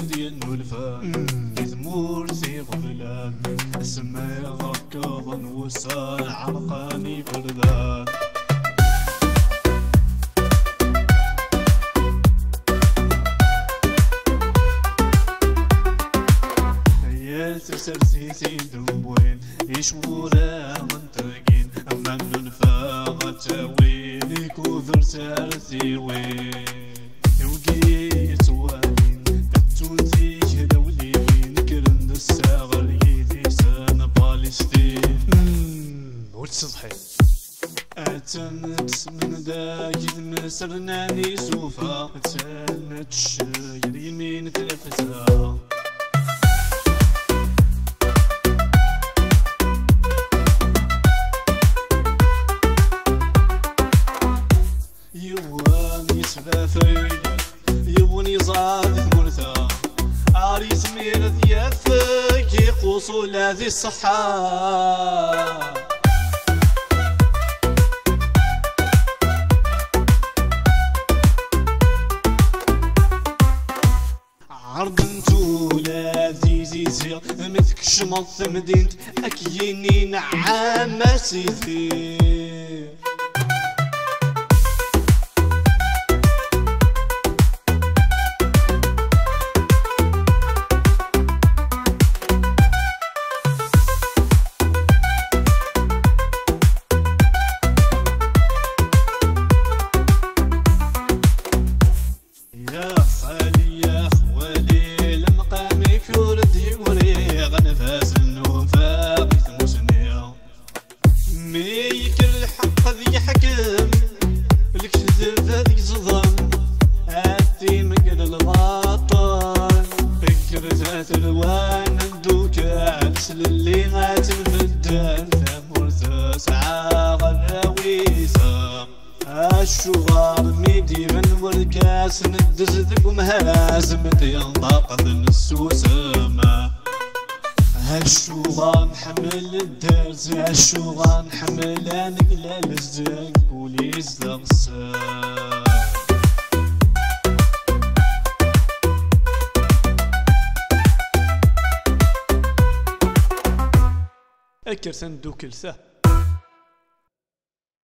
الغزال في ثمورتي غفلان. السماء ركضا وصال عرقاني بردان. يا سرسيتي دوين يشورا منطقين. أما ننفاق تاوين كوثر سارتي وين وتصحي أتنت من داك مسرناني سوفا أتنت الشاير يمين ثلاثة يوان يسفافي يوان يزاد ثمرثا عاري سمير ثيافك يقوصو ذي الصحة عرض انتو ذي زيزي مثك شمط مدينت أكيني نعامة سيثير. الوان الدوكا عسل اللي الدان ثمرت ساعة غراويسة الشغار ميدي من وركاس ندز ذق مهاز متينطاق السوسمة هالشوغا محمل الدرز هالشوغا محمل نقلال الزق وليز دغسان أكر سندوك لسه